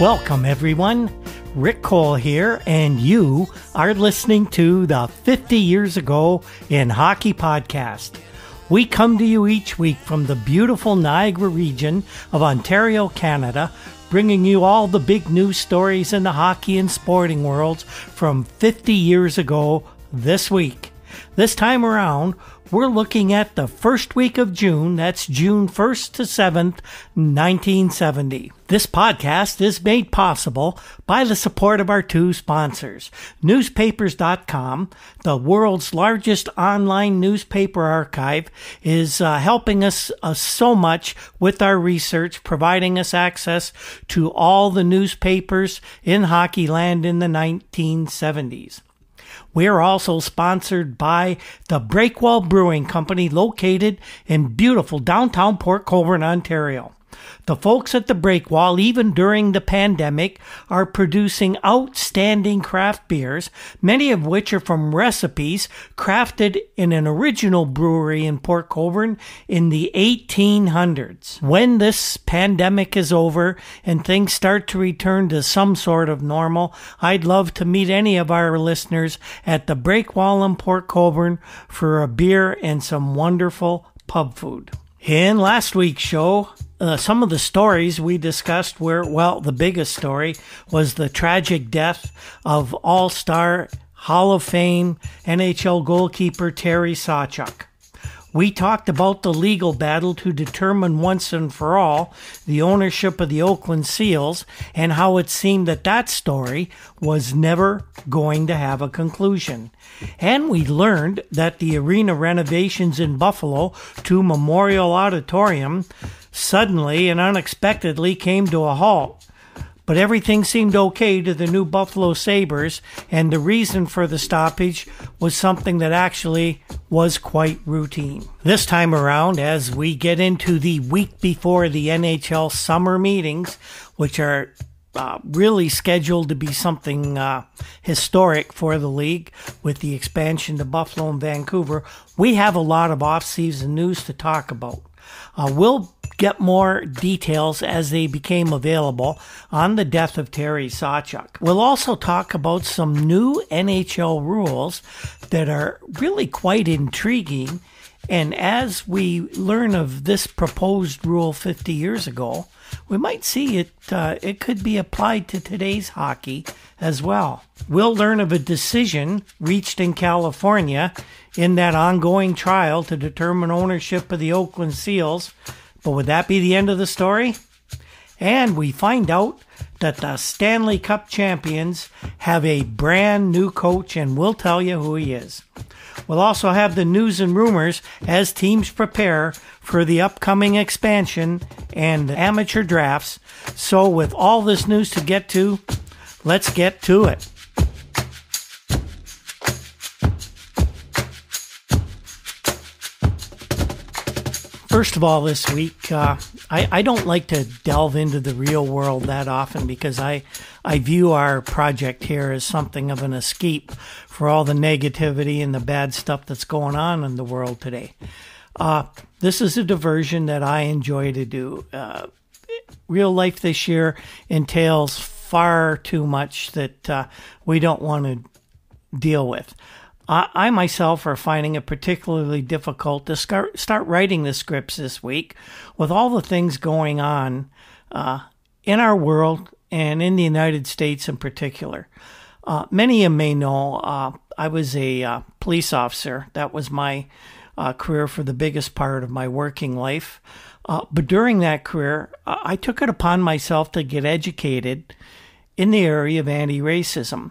Welcome, everyone. Rick Cole here, and you are listening to the 50 Years Ago in Hockey podcast. We come to you each week from the beautiful Niagara region of Ontario, Canada, bringing you all the big news stories in the hockey and sporting worlds from 50 years ago this week. This time around, we're looking at the first week of June. That's June 1st to 7th, 1970. This podcast is made possible by the support of our two sponsors. Newspapers.com, the world's largest online newspaper archive, is uh, helping us uh, so much with our research, providing us access to all the newspapers in hockey land in the 1970s. We are also sponsored by the Breakwall Brewing Company located in beautiful downtown Port Colborne, Ontario. The folks at the Breakwall, even during the pandemic, are producing outstanding craft beers, many of which are from recipes crafted in an original brewery in Port Colborne in the 1800s. When this pandemic is over and things start to return to some sort of normal, I'd love to meet any of our listeners at the Breakwall in Port Colborne for a beer and some wonderful pub food. In last week's show, uh, some of the stories we discussed were, well, the biggest story was the tragic death of All Star Hall of Fame NHL goalkeeper Terry Sawchuk. We talked about the legal battle to determine once and for all the ownership of the Oakland Seals and how it seemed that that story was never going to have a conclusion. And we learned that the arena renovations in Buffalo to Memorial Auditorium suddenly and unexpectedly came to a halt. But everything seemed okay to the new Buffalo Sabres, and the reason for the stoppage was something that actually was quite routine. This time around, as we get into the week before the NHL summer meetings, which are uh, really scheduled to be something uh, historic for the league with the expansion to Buffalo and Vancouver, we have a lot of off-season news to talk about. Uh, we'll get more details as they became available on the death of Terry Sawchuk. We'll also talk about some new NHL rules that are really quite intriguing. And as we learn of this proposed rule 50 years ago, we might see it uh, it could be applied to today's hockey as well. We'll learn of a decision reached in California in that ongoing trial to determine ownership of the Oakland Seals but would that be the end of the story? And we find out that the Stanley Cup champions have a brand new coach, and we'll tell you who he is. We'll also have the news and rumors as teams prepare for the upcoming expansion and amateur drafts. So, with all this news to get to, let's get to it. First of all, this week, uh, I, I don't like to delve into the real world that often because I, I view our project here as something of an escape for all the negativity and the bad stuff that's going on in the world today. Uh, this is a diversion that I enjoy to do. Uh, real life this year entails far too much that uh, we don't want to deal with. I, myself are finding it particularly difficult to start, start writing the scripts this week with all the things going on uh, in our world and in the United States in particular. Uh, many of you may know uh, I was a uh, police officer. That was my uh, career for the biggest part of my working life. Uh, but during that career, I took it upon myself to get educated in the area of anti racism.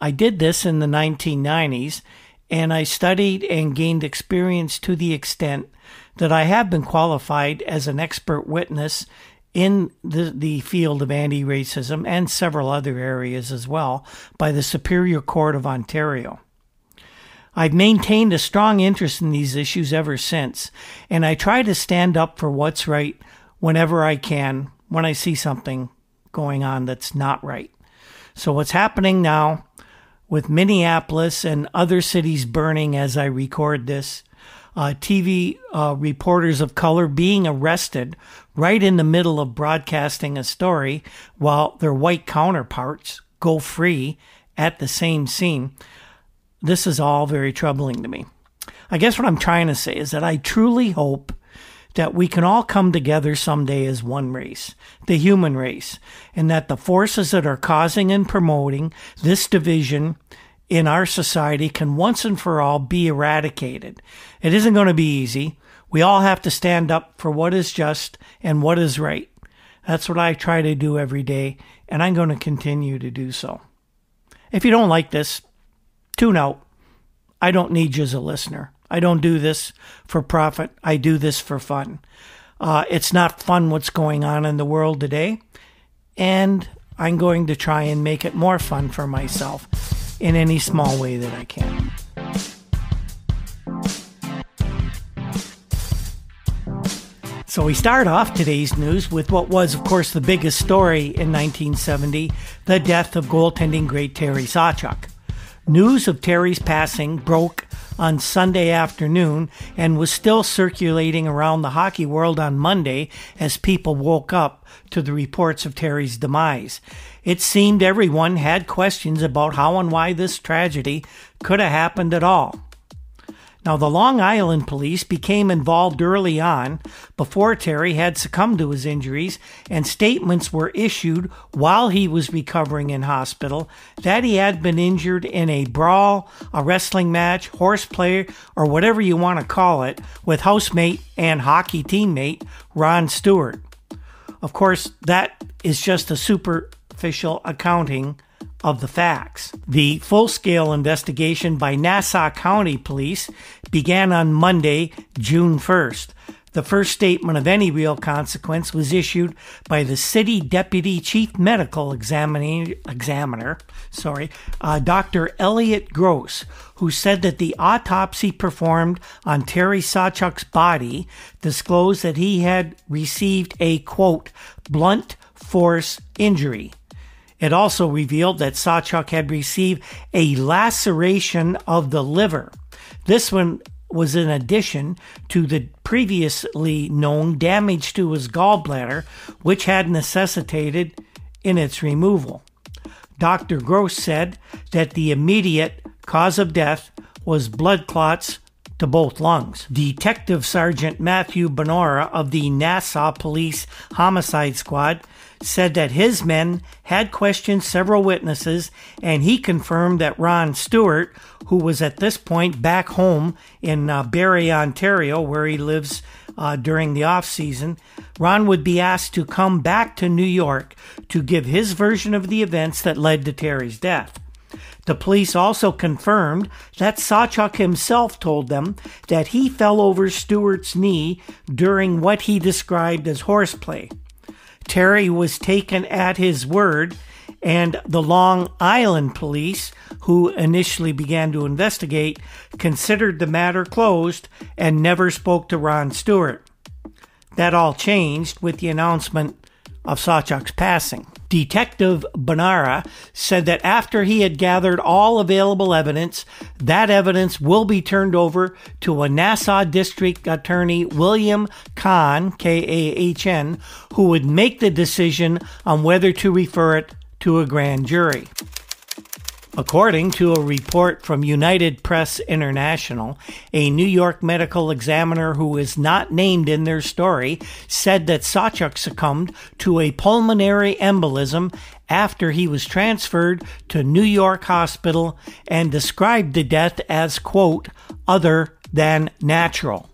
I did this in the 1990s, and I studied and gained experience to the extent that I have been qualified as an expert witness in the, the field of anti racism and several other areas as well by the Superior Court of Ontario. I've maintained a strong interest in these issues ever since, and I try to stand up for what's right whenever I can when I see something going on that's not right. So, what's happening now with Minneapolis and other cities burning as I record this, uh, TV uh, reporters of color being arrested right in the middle of broadcasting a story while their white counterparts go free at the same scene. This is all very troubling to me. I guess what I'm trying to say is that I truly hope that we can all come together someday as one race, the human race, and that the forces that are causing and promoting this division in our society can once and for all be eradicated. It isn't going to be easy. We all have to stand up for what is just and what is right. That's what I try to do every day, and I'm going to continue to do so. If you don't like this, tune out. I don't need you as a listener. I don't do this for profit. I do this for fun. Uh, it's not fun what's going on in the world today, and I'm going to try and make it more fun for myself in any small way that I can. So we start off today's news with what was, of course, the biggest story in 1970 the death of goaltending great Terry Sawchuk. News of Terry's passing broke on Sunday afternoon and was still circulating around the hockey world on Monday as people woke up to the reports of Terry's demise. It seemed everyone had questions about how and why this tragedy could have happened at all. Now, the Long Island police became involved early on, before Terry had succumbed to his injuries, and statements were issued while he was recovering in hospital that he had been injured in a brawl, a wrestling match, horseplay, or whatever you want to call it, with housemate and hockey teammate Ron Stewart. Of course, that is just a superficial accounting of the facts. The full scale investigation by Nassau County Police began on Monday, June 1st. The first statement of any real consequence was issued by the city deputy chief medical examiner, sorry, uh, Dr. Elliot Gross, who said that the autopsy performed on Terry Sawchuk's body disclosed that he had received a quote blunt force injury it also revealed that Sawchuk had received a laceration of the liver. This one was in addition to the previously known damage to his gallbladder, which had necessitated in its removal. Dr. Gross said that the immediate cause of death was blood clots to both lungs. Detective Sergeant Matthew Bonora of the Nassau Police Homicide Squad said that his men had questioned several witnesses and he confirmed that Ron Stewart, who was at this point back home in uh, Barrie, Ontario, where he lives uh, during the off season, Ron would be asked to come back to New York to give his version of the events that led to Terry's death. The police also confirmed that Sawchuk himself told them that he fell over Stewart's knee during what he described as horseplay. Terry was taken at his word, and the Long Island police, who initially began to investigate, considered the matter closed and never spoke to Ron Stewart. That all changed with the announcement of Sawchuk's passing. Detective Bonora said that after he had gathered all available evidence, that evidence will be turned over to a Nassau District Attorney William Kahn, K A H N, who would make the decision on whether to refer it to a grand jury. According to a report from United Press International, a New York medical examiner who is not named in their story said that Sawchuk succumbed to a pulmonary embolism after he was transferred to New York Hospital and described the death as, quote, other than natural.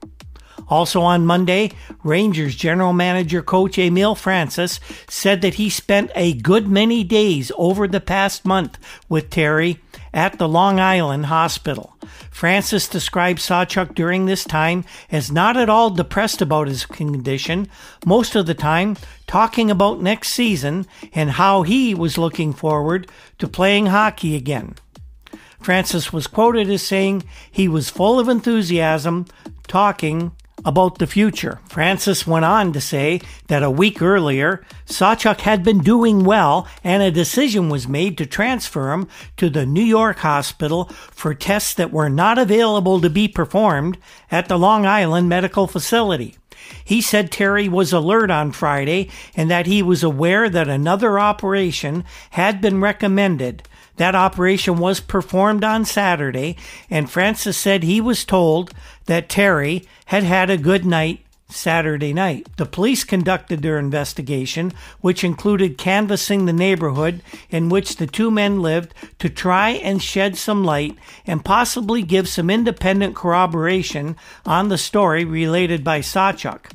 Also on Monday, Rangers general manager coach Emile Francis said that he spent a good many days over the past month with Terry at the Long Island Hospital. Francis described Sawchuk during this time as not at all depressed about his condition, most of the time talking about next season and how he was looking forward to playing hockey again. Francis was quoted as saying he was full of enthusiasm, talking about the future. Francis went on to say that a week earlier, Sawchuk had been doing well and a decision was made to transfer him to the New York hospital for tests that were not available to be performed at the Long Island Medical Facility. He said Terry was alert on Friday and that he was aware that another operation had been recommended. That operation was performed on Saturday, and Francis said he was told that Terry had had a good night Saturday night. The police conducted their investigation, which included canvassing the neighborhood in which the two men lived to try and shed some light and possibly give some independent corroboration on the story related by Sawchuk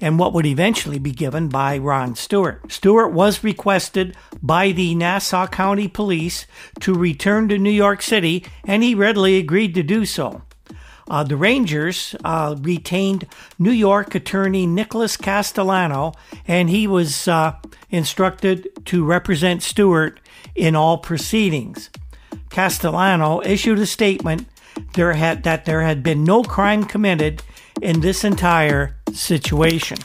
and what would eventually be given by Ron Stewart. Stewart was requested by the Nassau County Police to return to New York City, and he readily agreed to do so. Uh, the Rangers uh, retained New York attorney Nicholas Castellano, and he was uh, instructed to represent Stewart in all proceedings. Castellano issued a statement there had, that there had been no crime committed in this entire situation.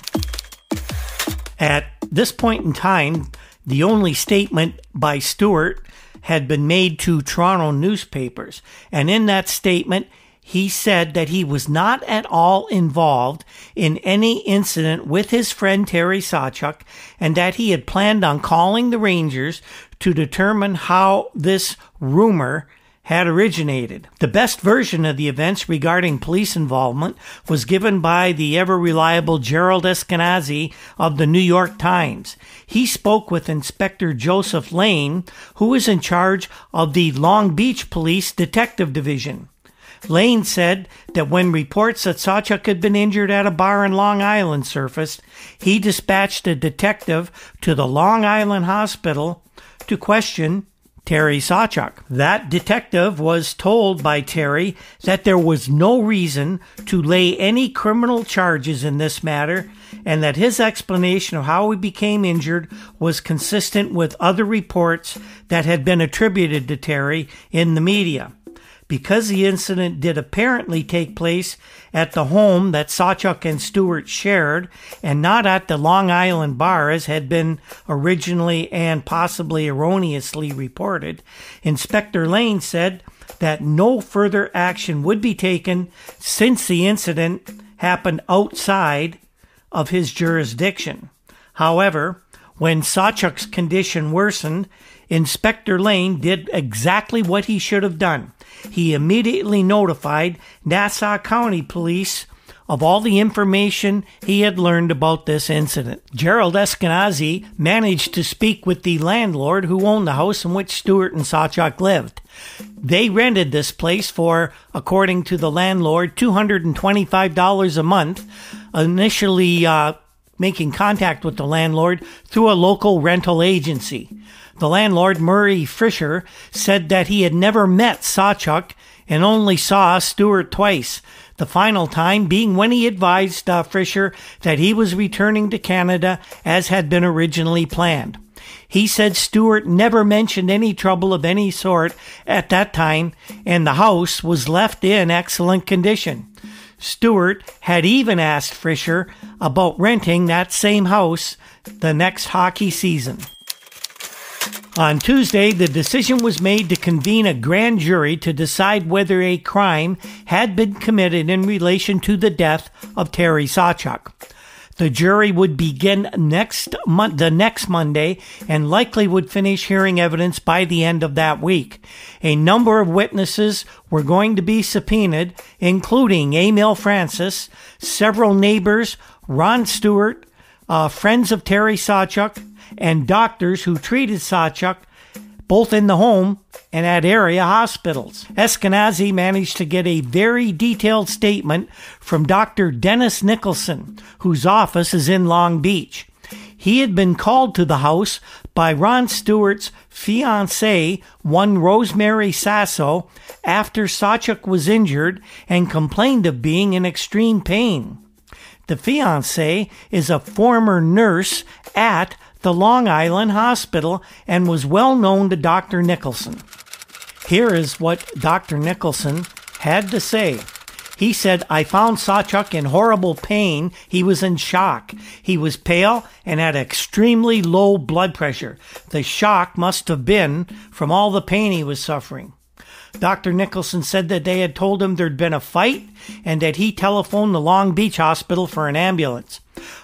At this point in time, the only statement by Stewart had been made to Toronto newspapers, and in that statement, he said that he was not at all involved in any incident with his friend Terry Sawchuk and that he had planned on calling the Rangers to determine how this rumor had originated. The best version of the events regarding police involvement was given by the ever reliable Gerald Eskenazi of the New York Times. He spoke with Inspector Joseph Lane, who was in charge of the Long Beach Police Detective Division. Lane said that when reports that Sawchuk had been injured at a bar in Long Island surfaced, he dispatched a detective to the Long Island Hospital to question Terry Sawchuk. That detective was told by Terry that there was no reason to lay any criminal charges in this matter and that his explanation of how he became injured was consistent with other reports that had been attributed to Terry in the media because the incident did apparently take place at the home that Sawchuk and Stewart shared and not at the Long Island bar as had been originally and possibly erroneously reported, Inspector Lane said that no further action would be taken since the incident happened outside of his jurisdiction. However, when Sawchuk's condition worsened, Inspector Lane did exactly what he should have done he immediately notified Nassau County Police of all the information he had learned about this incident. Gerald Eskenazi managed to speak with the landlord who owned the house in which Stewart and Sawchuk lived. They rented this place for, according to the landlord, $225 a month, initially uh, making contact with the landlord through a local rental agency. The landlord, Murray Fisher, said that he had never met Sawchuk and only saw Stewart twice, the final time being when he advised uh, Fisher that he was returning to Canada as had been originally planned. He said Stewart never mentioned any trouble of any sort at that time, and the house was left in excellent condition. Stewart had even asked Fisher about renting that same house the next hockey season. On Tuesday, the decision was made to convene a grand jury to decide whether a crime had been committed in relation to the death of Terry Sawchuk. The jury would begin next the next Monday and likely would finish hearing evidence by the end of that week. A number of witnesses were going to be subpoenaed, including Emile Francis, several neighbors, Ron Stewart, uh, friends of Terry Sawchuk, and doctors who treated Sawchuk both in the home and at area hospitals. Eskenazi managed to get a very detailed statement from Dr. Dennis Nicholson, whose office is in Long Beach. He had been called to the house by Ron Stewart's fiancee, one Rosemary Sasso, after Sawchuk was injured and complained of being in extreme pain. The fiancee is a former nurse at the Long Island Hospital and was well known to Dr. Nicholson. Here is what Dr. Nicholson had to say. He said, I found Sawchuk in horrible pain. He was in shock. He was pale and had extremely low blood pressure. The shock must have been from all the pain he was suffering. Dr. Nicholson said that they had told him there'd been a fight and that he telephoned the Long Beach Hospital for an ambulance.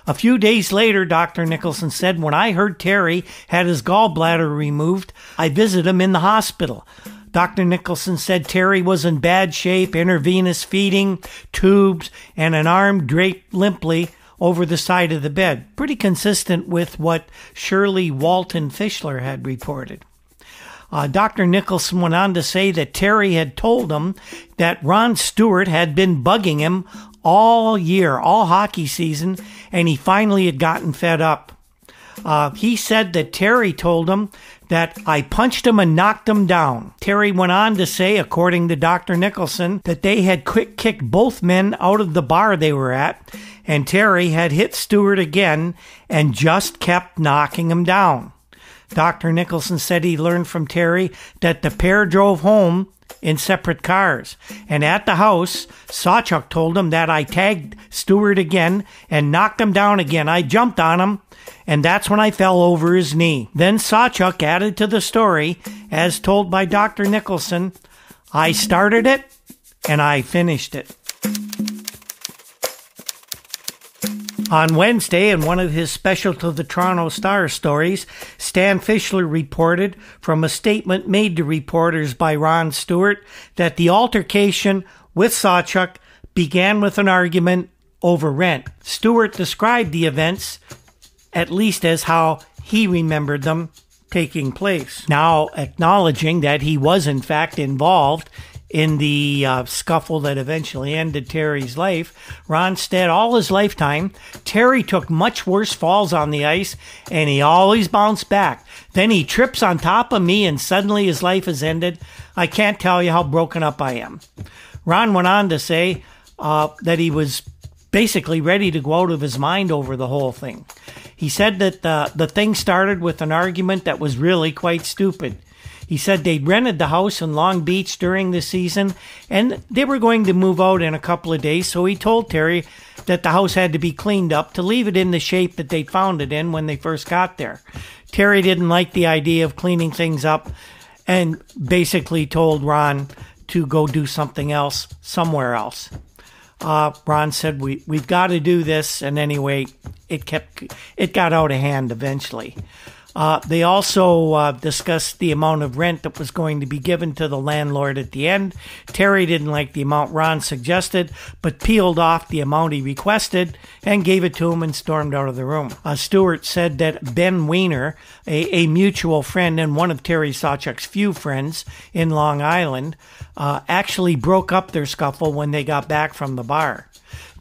A few days later, Dr. Nicholson said, When I heard Terry had his gallbladder removed, I visited him in the hospital. Dr. Nicholson said Terry was in bad shape, intravenous feeding, tubes, and an arm draped limply over the side of the bed. Pretty consistent with what Shirley Walton Fischler had reported. Uh, Dr. Nicholson went on to say that Terry had told him that Ron Stewart had been bugging him all year, all hockey season, and he finally had gotten fed up. Uh, he said that Terry told him that I punched him and knocked him down. Terry went on to say, according to Dr. Nicholson, that they had quick kicked both men out of the bar they were at, and Terry had hit Stewart again and just kept knocking him down. Dr. Nicholson said he learned from Terry that the pair drove home in separate cars. And at the house, Sawchuk told him that I tagged Stewart again and knocked him down again. I jumped on him, and that's when I fell over his knee. Then Sawchuk added to the story, as told by Dr. Nicholson, I started it and I finished it. On Wednesday, in one of his special to the Toronto Star stories, Stan Fischler reported from a statement made to reporters by Ron Stewart that the altercation with Sawchuk began with an argument over rent. Stewart described the events, at least as how he remembered them taking place. Now, acknowledging that he was in fact involved in the uh, scuffle that eventually ended Terry's life. Ron said all his lifetime, Terry took much worse falls on the ice and he always bounced back. Then he trips on top of me and suddenly his life is ended. I can't tell you how broken up I am. Ron went on to say uh, that he was basically ready to go out of his mind over the whole thing. He said that the, the thing started with an argument that was really quite stupid. He said they'd rented the house in Long Beach during the season and they were going to move out in a couple of days, so he told Terry that the house had to be cleaned up to leave it in the shape that they'd found it in when they first got there. Terry didn't like the idea of cleaning things up and basically told Ron to go do something else somewhere else. Uh, Ron said we we've got to do this, and anyway, it kept it got out of hand eventually. Uh, they also uh, discussed the amount of rent that was going to be given to the landlord at the end. Terry didn't like the amount Ron suggested, but peeled off the amount he requested and gave it to him and stormed out of the room. Uh, Stewart said that Ben Weiner, a, a, mutual friend and one of Terry Sawchuk's few friends in Long Island, uh, actually broke up their scuffle when they got back from the bar.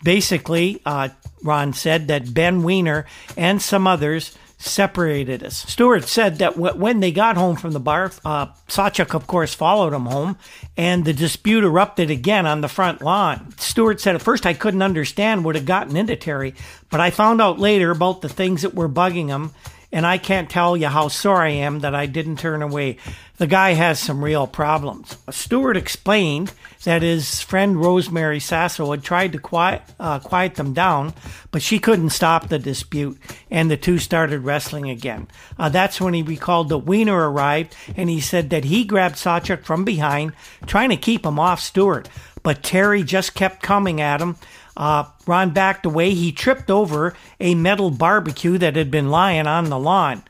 Basically, uh, Ron said that Ben Weiner and some others separated us. Stewart said that when they got home from the bar, uh, Sawchuk, of course, followed him home, and the dispute erupted again on the front lawn. Stewart said, At first, I couldn't understand what had gotten into Terry, but I found out later about the things that were bugging him, and I can't tell you how sore I am that I didn't turn away. The guy has some real problems. Stewart explained that his friend Rosemary Sasso had tried to quiet, uh, quiet them down, but she couldn't stop the dispute, and the two started wrestling again. Uh, that's when he recalled that Weiner arrived, and he said that he grabbed Sawchuk from behind, trying to keep him off Stewart, but Terry just kept coming at him. Uh, Ron backed away. He tripped over a metal barbecue that had been lying on the lawn.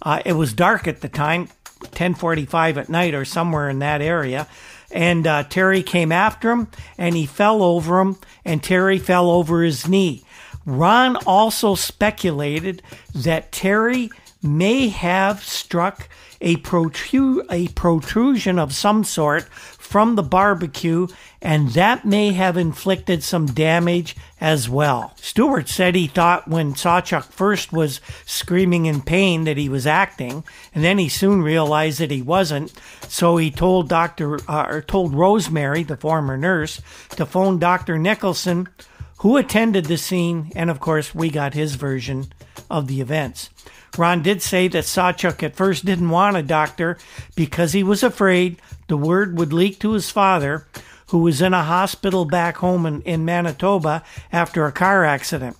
Uh, it was dark at the time, 10:45 at night or somewhere in that area. And uh, Terry came after him, and he fell over him, and Terry fell over his knee. Ron also speculated that Terry may have struck a, protru- a protrusion of some sort from the barbecue, and that may have inflicted some damage as well. Stewart said he thought when Sawchuk first was screaming in pain that he was acting, and then he soon realized that he wasn't. So he told Doctor uh, or told Rosemary, the former nurse, to phone Doctor Nicholson, who attended the scene, and of course we got his version of the events. Ron did say that Sawchuk at first didn't want a doctor because he was afraid the word would leak to his father, who was in a hospital back home in, in Manitoba after a car accident.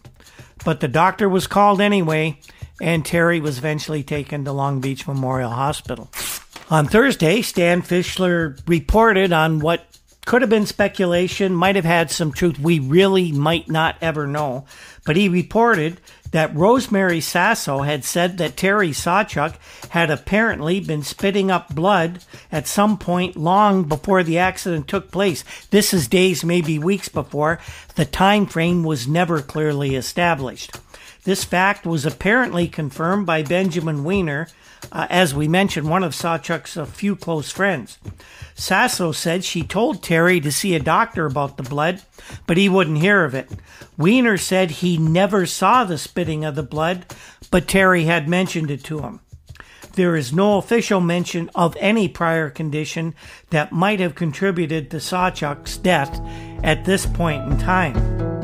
But the doctor was called anyway, and Terry was eventually taken to Long Beach Memorial Hospital. On Thursday, Stan Fischler reported on what could have been speculation, might have had some truth. We really might not ever know. But he reported that Rosemary Sasso had said that Terry Sawchuk had apparently been spitting up blood at some point long before the accident took place. This is days, maybe weeks before. The time frame was never clearly established. This fact was apparently confirmed by Benjamin Weiner, uh, as we mentioned, one of Sawchuk's few close friends. Sasso said she told Terry to see a doctor about the blood, but he wouldn't hear of it. Weiner said he never saw the spitting of the blood, but Terry had mentioned it to him. There is no official mention of any prior condition that might have contributed to Sawchuk's death at this point in time.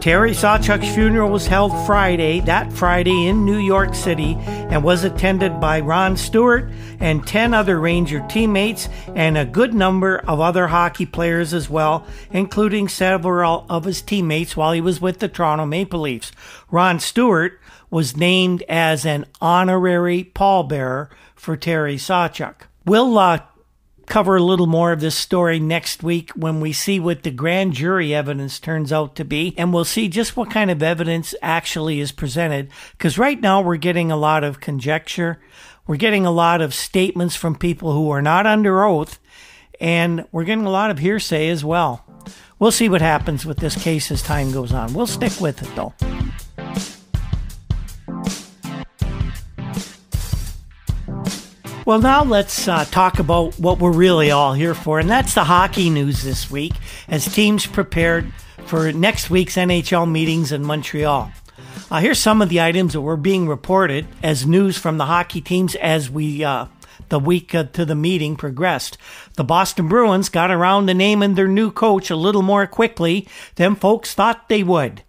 Terry Sawchuk's funeral was held Friday, that Friday in New York City, and was attended by Ron Stewart and 10 other Ranger teammates and a good number of other hockey players as well, including several of his teammates while he was with the Toronto Maple Leafs. Ron Stewart was named as an honorary pallbearer for Terry Sawchuk. We'll uh, cover a little more of this story next week when we see what the grand jury evidence turns out to be. And we'll see just what kind of evidence actually is presented. Because right now we're getting a lot of conjecture. We're getting a lot of statements from people who are not under oath. And we're getting a lot of hearsay as well. We'll see what happens with this case as time goes on. We'll stick with it though. Well, now let's uh, talk about what we're really all here for, and that's the hockey news this week as teams prepared for next week's NHL meetings in Montreal. Uh, here's some of the items that were being reported as news from the hockey teams as we uh, the week to the meeting progressed. The Boston Bruins got around to naming their new coach a little more quickly than folks thought they would.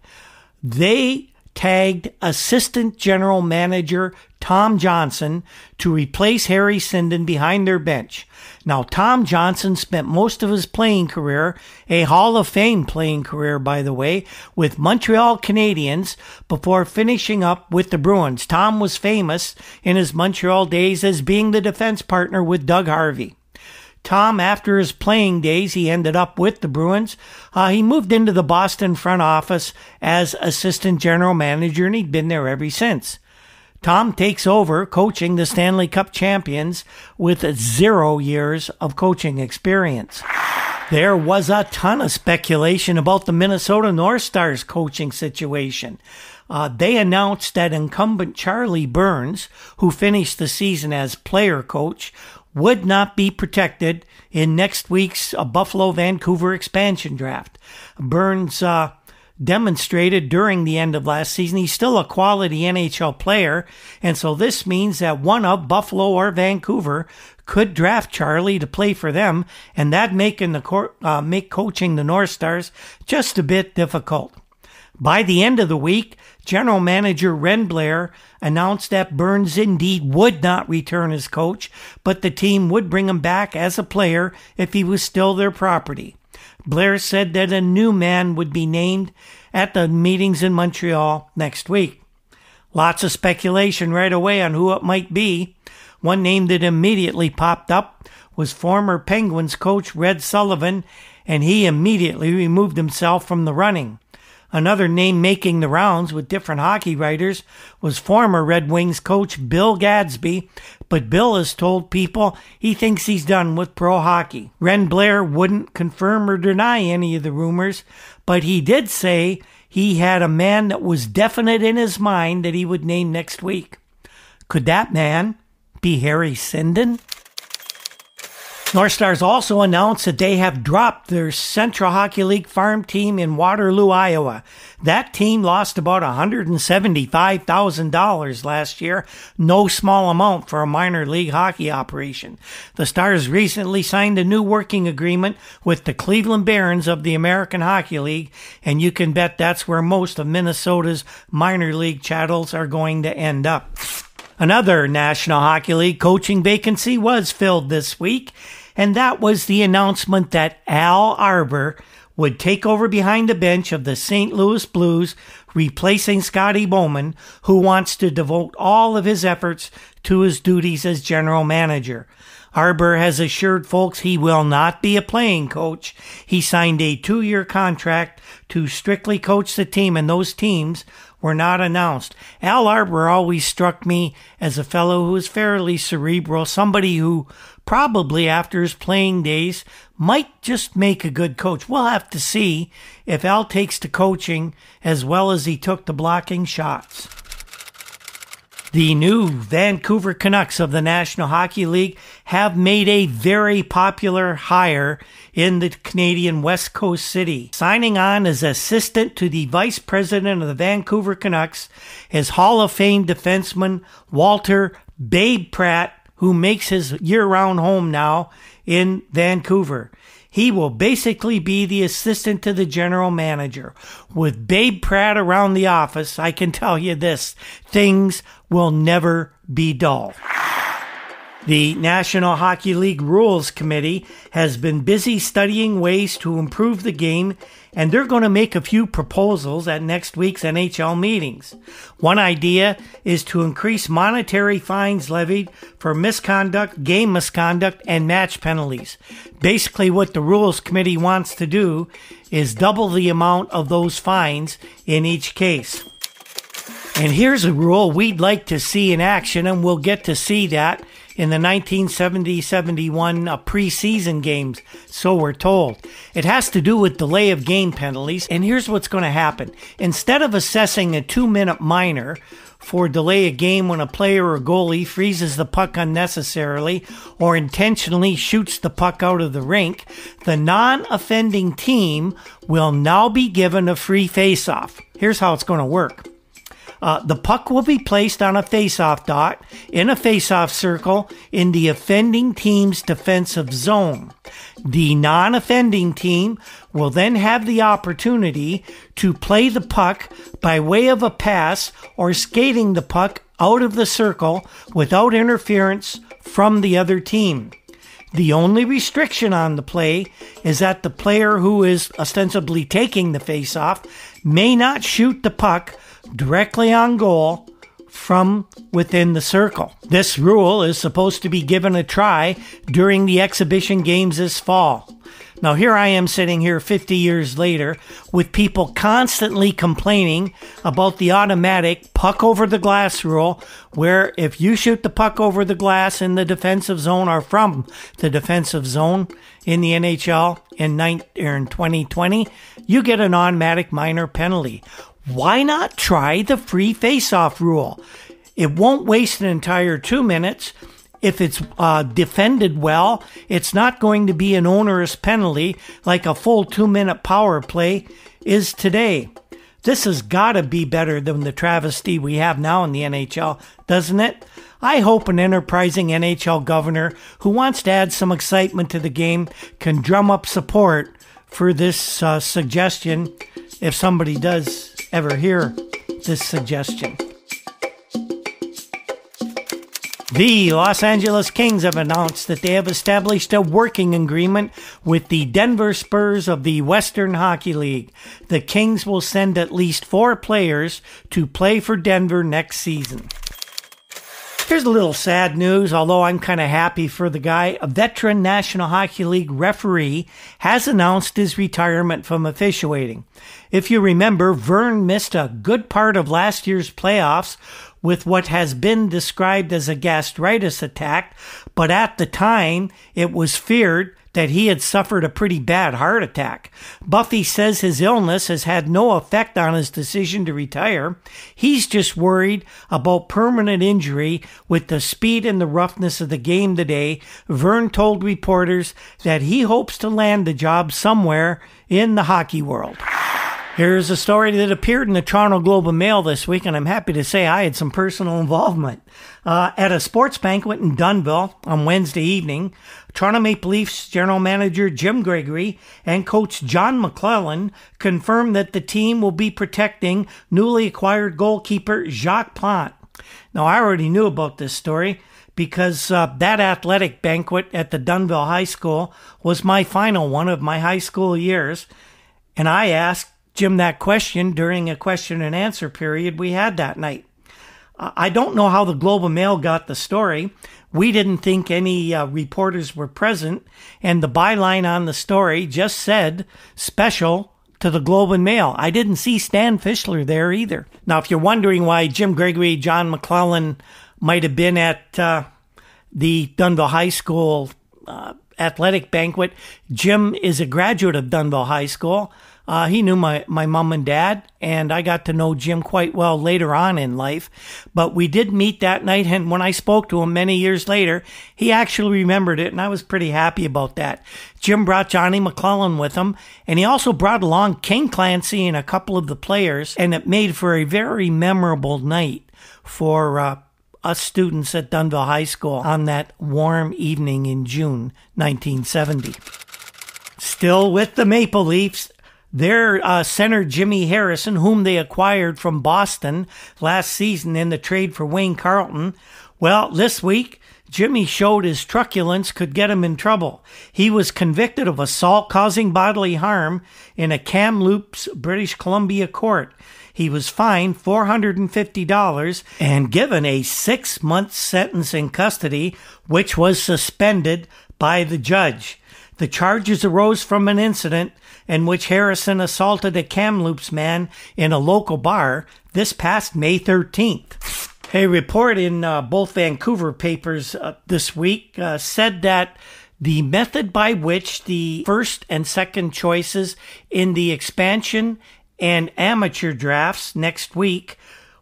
They tagged assistant general manager Tom Johnson to replace Harry Sinden behind their bench. Now, Tom Johnson spent most of his playing career, a Hall of Fame playing career, by the way, with Montreal Canadiens before finishing up with the Bruins. Tom was famous in his Montreal days as being the defense partner with Doug Harvey. Tom, after his playing days, he ended up with the Bruins. Uh, he moved into the Boston front office as assistant general manager, and he'd been there ever since. Tom takes over coaching the Stanley Cup champions with zero years of coaching experience. There was a ton of speculation about the Minnesota North Stars coaching situation. Uh, they announced that incumbent Charlie Burns, who finished the season as player coach, would not be protected in next week's uh, Buffalo Vancouver expansion draft. Burns uh, demonstrated during the end of last season. He's still a quality NHL player. And so this means that one of Buffalo or Vancouver could draft Charlie to play for them. And that making the, uh, make coaching the North Stars just a bit difficult. By the end of the week, General Manager Wren Blair announced that Burns indeed would not return as coach, but the team would bring him back as a player if he was still their property. Blair said that a new man would be named at the meetings in Montreal next week. Lots of speculation right away on who it might be. One name that immediately popped up was former Penguins coach Red Sullivan, and he immediately removed himself from the running. Another name making the rounds with different hockey writers was former Red Wings coach Bill Gadsby, but Bill has told people he thinks he's done with pro hockey. Wren Blair wouldn't confirm or deny any of the rumors, but he did say he had a man that was definite in his mind that he would name next week. Could that man be Harry Sinden? North Stars also announced that they have dropped their Central Hockey League farm team in Waterloo, Iowa. That team lost about $175,000 last year, no small amount for a minor league hockey operation. The Stars recently signed a new working agreement with the Cleveland Barons of the American Hockey League, and you can bet that's where most of Minnesota's minor league chattels are going to end up. Another National Hockey League coaching vacancy was filled this week and that was the announcement that Al Arbour would take over behind the bench of the St. Louis Blues, replacing Scotty Bowman, who wants to devote all of his efforts to his duties as general manager. Arbour has assured folks he will not be a playing coach. He signed a two year contract to strictly coach the team, and those teams were not announced. Al Arbour always struck me as a fellow who was fairly cerebral, somebody who probably after his playing days might just make a good coach. We'll have to see if Al takes to coaching as well as he took to blocking shots. The new Vancouver Canucks of the National Hockey League have made a very popular hire in the Canadian West Coast city. Signing on as assistant to the vice president of the Vancouver Canucks is Hall of Fame defenseman Walter Babe Pratt who makes his year round home now in Vancouver. He will basically be the assistant to the general manager. With Babe Pratt around the office, I can tell you this things will never be dull. The National Hockey League Rules Committee has been busy studying ways to improve the game, and they're going to make a few proposals at next week's NHL meetings. One idea is to increase monetary fines levied for misconduct, game misconduct, and match penalties. Basically, what the Rules Committee wants to do is double the amount of those fines in each case. And here's a rule we'd like to see in action, and we'll get to see that in the 1970-71 uh, preseason games, so we're told. It has to do with delay of game penalties, and here's what's going to happen. Instead of assessing a two-minute minor for delay a game when a player or goalie freezes the puck unnecessarily or intentionally shoots the puck out of the rink, the non-offending team will now be given a free face-off. Here's how it's going to work. Uh, the puck will be placed on a faceoff dot in a faceoff circle in the offending team's defensive zone. The non offending team will then have the opportunity to play the puck by way of a pass or skating the puck out of the circle without interference from the other team. The only restriction on the play is that the player who is ostensibly taking the faceoff may not shoot the puck directly on goal from within the circle. This rule is supposed to be given a try during the exhibition games this fall. Now, here I am sitting here 50 years later with people constantly complaining about the automatic puck over the glass rule, where if you shoot the puck over the glass in the defensive zone or from the defensive zone in the NHL in, 19, er, in 2020, you get an automatic minor penalty why not try the free face-off rule? It won't waste an entire two minutes. If it's uh, defended well, it's not going to be an onerous penalty like a full two minute power play is today. This has got to be better than the travesty we have now in the NHL, doesn't it? I hope an enterprising NHL governor who wants to add some excitement to the game can drum up support for this uh, suggestion if somebody does ever hear this suggestion. The Los Angeles Kings have announced that they have established a working agreement with the Denver Spurs of the Western Hockey League. The Kings will send at least four players to play for Denver next season. Here's a little sad news, although I'm kind of happy for the guy. A veteran National Hockey League referee has announced his retirement from officiating. If you remember, Vern missed a good part of last year's playoffs with what has been described as a gastritis attack, but at the time it was feared that he had suffered a pretty bad heart attack. Buffey says his illness has had no effect on his decision to retire. He's just worried about permanent injury with the speed and the roughness of the game today. Vern told reporters that he hopes to land the job somewhere in the hockey world. Here's a story that appeared in the Toronto Globe and Mail this week, and I'm happy to say I had some personal involvement. Uh, at a sports banquet in Dunnville on Wednesday evening, Toronto Maple Leafs general manager Jim Gregory and coach John McLellan confirmed that the team will be protecting newly acquired goalkeeper Jacques Plante. Now, I already knew about this story because uh, that athletic banquet at the Dunnville High School was my final one of my high school years, and I asked Jim that question during a question and answer period we had that night. I don't know how the Globe and Mail got the story. We didn't think any uh, reporters were present, and the byline on the story just said special to the Globe and Mail. I didn't see Stan Fischler there either. Now, if you're wondering why Jim Gregory, John McLellan might have been at uh, the Dunnville High School uh, athletic banquet, Jim is a graduate of Dunnville High School. Uh, he knew my, my mom and dad, and I got to know Jim quite well later on in life. But we did meet that night, and when I spoke to him many years later, he actually remembered it, and I was pretty happy about that. Jim brought Johnny McLellan with him, and he also brought along King Clancy and a couple of the players, and it made for a very memorable night for uh, us students at Dunnville High School on that warm evening in June 1970. Still with the Maple Leafs, their uh, center Jimmy Harrison, whom they acquired from Boston last season in the trade for Wayne Carleton, well, this week Jimmy showed his truculence could get him in trouble. He was convicted of assault causing bodily harm in a Kamloops, British Columbia court. He was fined $450 and given a six month sentence in custody, which was suspended by the judge. The charges arose from an incident in which Harrison assaulted a Kamloops man in a local bar this past May 13th. A report in uh, both Vancouver papers uh, this week uh, said that the method by which the first and second choices in the expansion and amateur drafts next week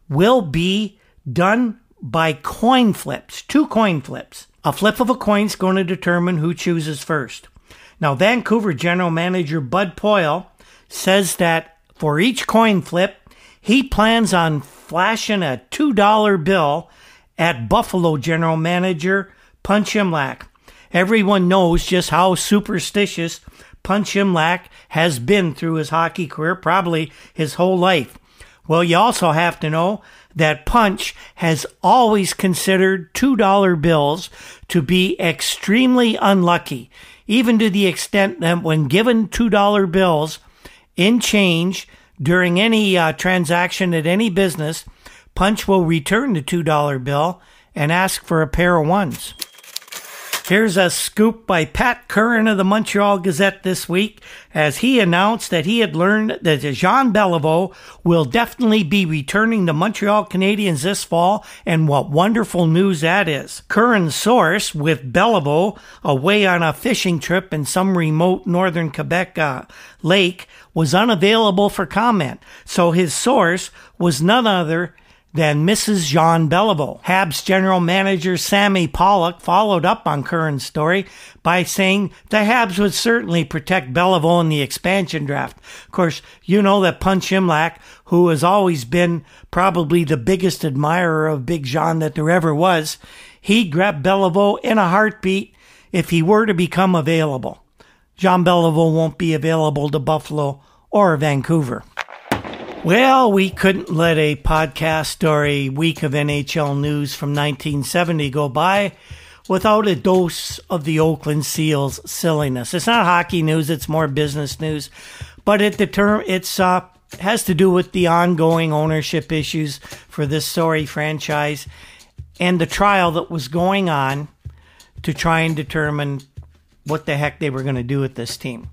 will be done by coin flips, two coin flips. A flip of a coin is going to determine who chooses first. Now, Vancouver general manager Bud Poile says that for each coin flip, he plans on flashing a $2 bill at Buffalo general manager Punch Imlach. Everyone knows just how superstitious Punch Imlach has been through his hockey career, probably his whole life. Well, you also have to know that Punch has always considered $2 bills to be extremely unlucky even to the extent that when given $2 bills in change during any uh, transaction at any business, Punch will return the $2 bill and ask for a pair of ones. Here's a scoop by Pat Curran of the Montreal Gazette this week as he announced that he had learned that Jean Beliveau will definitely be returning to Montreal Canadiens this fall, and what wonderful news that is. Curran's source with Beliveau away on a fishing trip in some remote northern Quebec uh, lake was unavailable for comment, so his source was none other then Mrs. Jean Beliveau. Habs general manager Sammy Pollock followed up on Curran's story by saying the Habs would certainly protect Beliveau in the expansion draft. Of course, you know that Punch Imlach, who has always been probably the biggest admirer of Big Jean that there ever was, he grabbed Beliveau in a heartbeat if he were to become available. Jean Beliveau won't be available to Buffalo or Vancouver. Well, we couldn't let a podcast or a week of NHL news from 1970 go by without a dose of the Oakland Seals silliness. It's not hockey news; it's more business news. But it the term it's uh, has to do with the ongoing ownership issues for this sorry franchise and the trial that was going on to try and determine what the heck they were going to do with this team.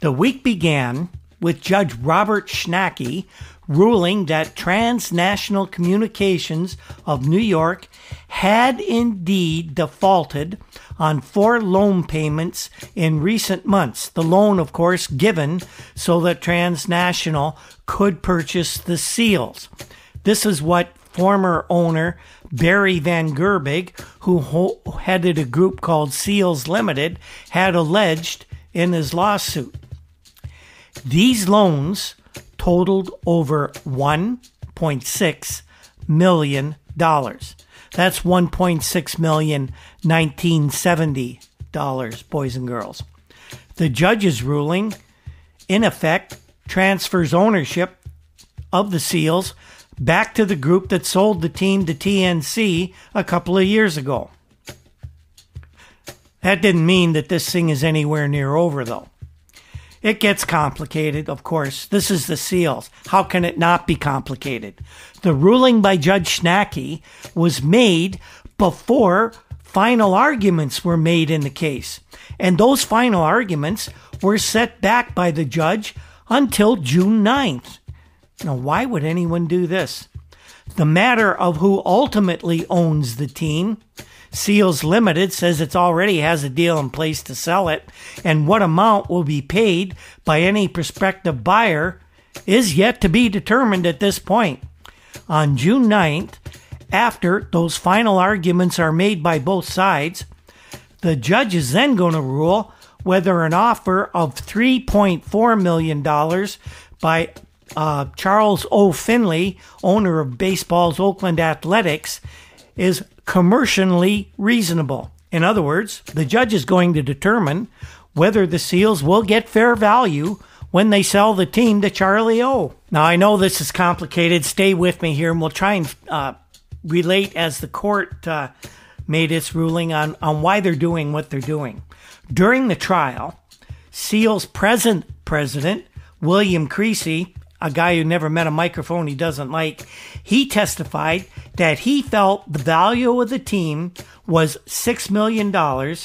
The week began with Judge Robert Schnacke ruling that Transnational Communications of New York had indeed defaulted on four loan payments in recent months. The loan, of course, given so that Transnational could purchase the seals. This is what former owner Barry Van Gerbig, who ho- headed a group called Seals Limited, had alleged in his lawsuit. These loans totaled over $1.6 million. That's 1.6 million 1970 dollars, boys and girls. The judge's ruling, in effect, transfers ownership of the seals back to the group that sold the team to TNC a couple of years ago. That didn't mean that this thing is anywhere near over, though. It gets complicated, of course. This is the seals. How can it not be complicated? The ruling by Judge Schnacke was made before final arguments were made in the case. And those final arguments were set back by the judge until June 9th. Now, why would anyone do this? The matter of who ultimately owns the team Seals Limited says it already has a deal in place to sell it, and what amount will be paid by any prospective buyer is yet to be determined at this point. On June 9th, after those final arguments are made by both sides, the judge is then going to rule whether an offer of $3.4 million by uh, Charles O. Finley, owner of baseball's Oakland Athletics, is commercially reasonable. In other words, the judge is going to determine whether the Seals will get fair value when they sell the team to Charlie O. Now, I know this is complicated. Stay with me here, and we'll try and uh, relate as the court uh, made its ruling on, on why they're doing what they're doing. During the trial, Seals' present president, William Creasy, a guy who never met a microphone he doesn't like, he testified that he felt the value of the team was $6 million,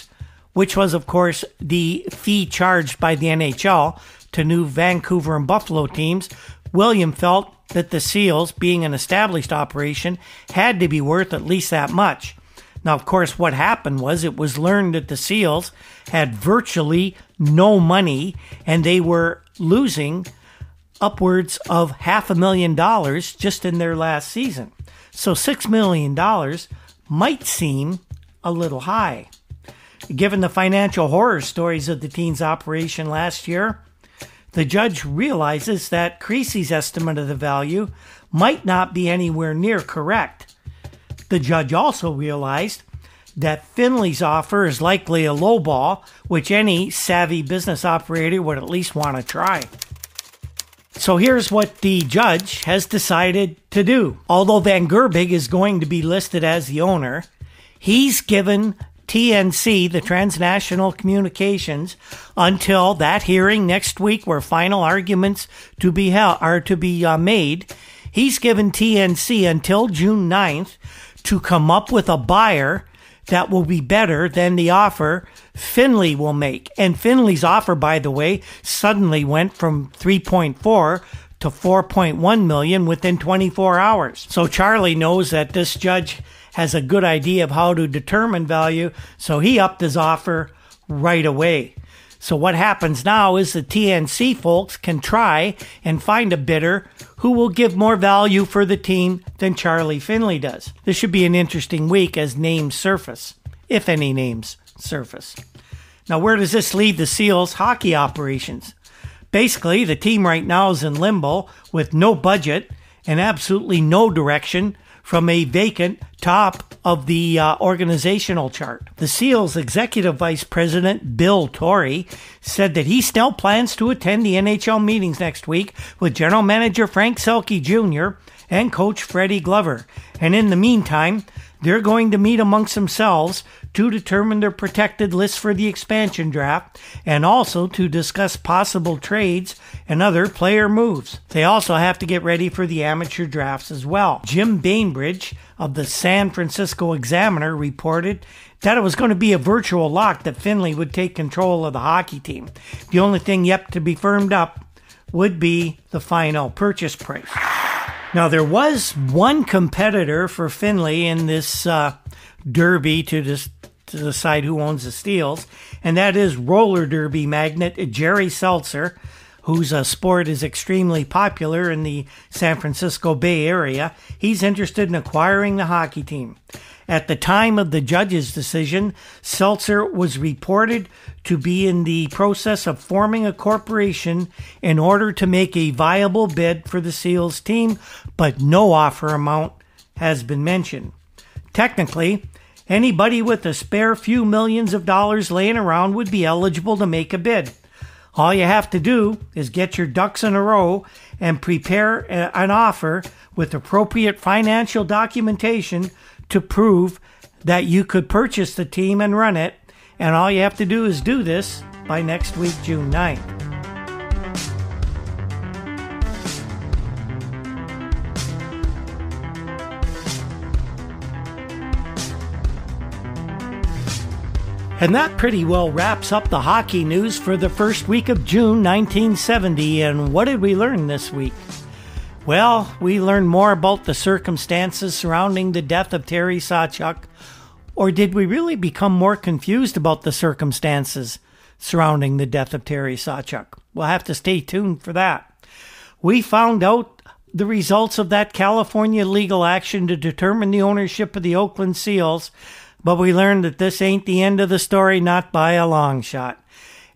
which was, of course, the fee charged by the NHL to new Vancouver and Buffalo teams. William felt that the SEALs, being an established operation, had to be worth at least that much. Now, of course, what happened was it was learned that the SEALs had virtually no money and they were losing upwards of half a million dollars just in their last season. So $6 million might seem a little high. Given the financial horror stories of the team's operation last year, the judge realizes that Creasy's estimate of the value might not be anywhere near correct. The judge also realized that Finley's offer is likely a lowball, which any savvy business operator would at least want to try. So here's what the judge has decided to do. Although Van Gerbig is going to be listed as the owner, he's given TNC, the Transnational Communications, until that hearing next week where final arguments to be held are to be uh, made. He's given TNC until June 9th to come up with a buyer that will be better than the offer Finley will make. And Finley's offer, by the way, suddenly went from 3.4 to 4.1 million within 24 hours. So Charlie knows that this judge has a good idea of how to determine value, so he upped his offer right away. So what happens now is the TNC folks can try and find a bidder who will give more value for the team than Charlie Finley does. This should be an interesting week as names surface, if any names surface. Now, where does this leave the SEALs hockey operations? Basically, the team right now is in limbo with no budget and absolutely no direction from a vacant top of the uh, organizational chart. The SEALs executive vice president, Bill Torrey, said that he still plans to attend the NHL meetings next week with general manager Frank Selke Jr. and coach Freddie Glover. And in the meantime, they're going to meet amongst themselves to determine their protected list for the expansion draft and also to discuss possible trades and other player moves. They also have to get ready for the amateur drafts as well. Jim Bainbridge of the San Francisco Examiner reported that it was going to be a virtual lock that Finley would take control of the hockey team. The only thing yet to be firmed up would be the final purchase price. Now, there was one competitor for Finley in this uh, derby to, to decide who owns the Seals, and that is roller derby magnate Jerry Seltzer, whose uh, sport is extremely popular in the San Francisco Bay Area. He's interested in acquiring the hockey team. At the time of the judge's decision, Seltzer was reported to be in the process of forming a corporation in order to make a viable bid for the SEALs team, but no offer amount has been mentioned. Technically, anybody with a spare few millions of dollars laying around would be eligible to make a bid. All you have to do is get your ducks in a row and prepare an offer with appropriate financial documentation to prove that you could purchase the team and run it. And all you have to do is do this by next week, June 9th. And that pretty well wraps up the hockey news for the first week of June 1970. And what did we learn this week? Well, we learned more about the circumstances surrounding the death of Terry Sawchuk, or did we really become more confused about the circumstances surrounding the death of Terry Sawchuk? We'll have to stay tuned for that. We found out the results of that California legal action to determine the ownership of the Oakland Seals, but we learned that this ain't the end of the story, not by a long shot.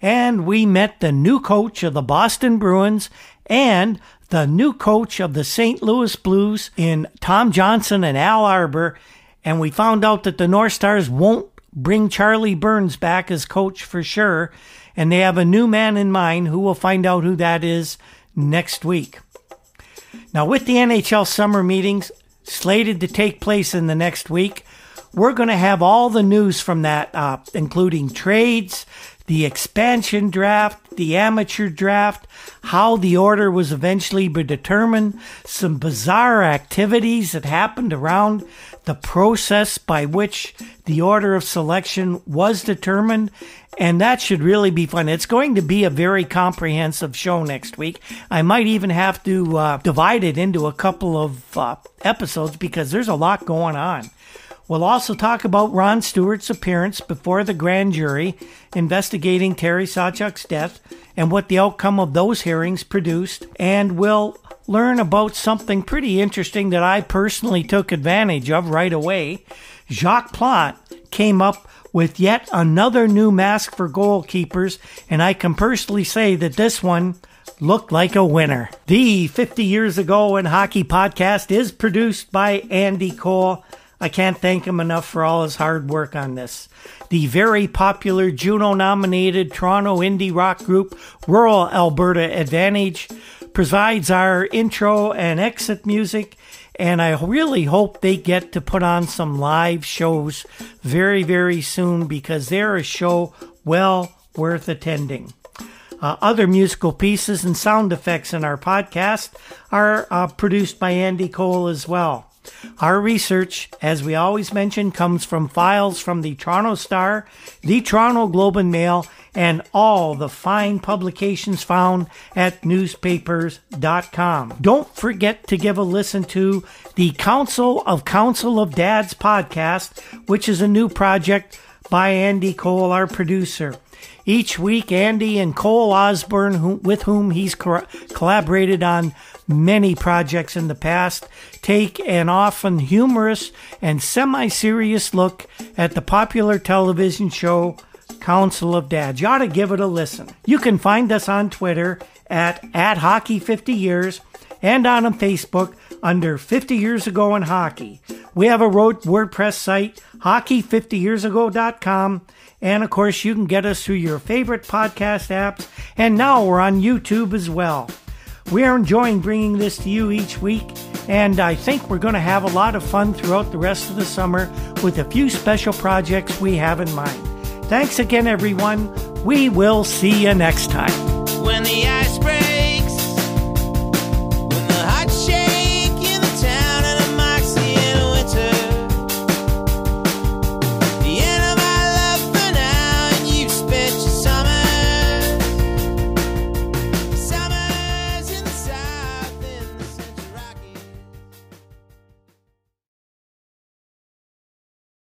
And we met the new coach of the Boston Bruins and the new coach of the St. Louis Blues in Tom Johnson and Al Arbour, and we found out that the North Stars won't bring Charlie Burns back as coach for sure, and they have a new man in mind who will find out who that is next week. Now, with the NHL summer meetings slated to take place in the next week, we're going to have all the news from that, uh, including trades, the expansion draft, the amateur draft, how the order was eventually determined, some bizarre activities that happened around the process by which the order of selection was determined, and that should really be fun. It's going to be a very comprehensive show next week. I might even have to uh, divide it into a couple of uh, episodes because there's a lot going on. We'll also talk about Ron Stewart's appearance before the grand jury investigating Terry Sawchuk's death and what the outcome of those hearings produced, and we'll learn about something pretty interesting that I personally took advantage of right away. Jacques Plante came up with yet another new mask for goalkeepers, and I can personally say that this one looked like a winner. The 50 Years Ago in Hockey podcast is produced by Andy Cole. I can't thank him enough for all his hard work on this. The very popular Juno nominated Toronto indie rock group Rural Alberta Advantage provides our intro and exit music, and I really hope they get to put on some live shows very, very soon because they're a show well worth attending. Uh, other musical pieces and sound effects in our podcast are uh, produced by Andy Cole as well. Our research, as we always mention, comes from files from the Toronto Star, the Toronto Globe and Mail, and all the fine publications found at newspapers.com. Don't forget to give a listen to the Council of Council of Dads podcast, which is a new project by Andy Cole, our producer. Each week, Andy and Cole Osborne, who, with whom he's co- collaborated on many projects in the past, take an often humorous and semi serious look at the popular television show Council of Dads. You ought to give it a listen. You can find us on Twitter at, at Hockey50 Years and on Facebook under 50 Years Ago in Hockey. We have a WordPress site, hockey50yearsago.com. And of course, you can get us through your favorite podcast apps. And now we're on YouTube as well. We are enjoying bringing this to you each week, and I think we're going to have a lot of fun throughout the rest of the summer with a few special projects we have in mind. Thanks again, everyone. We will see you next time.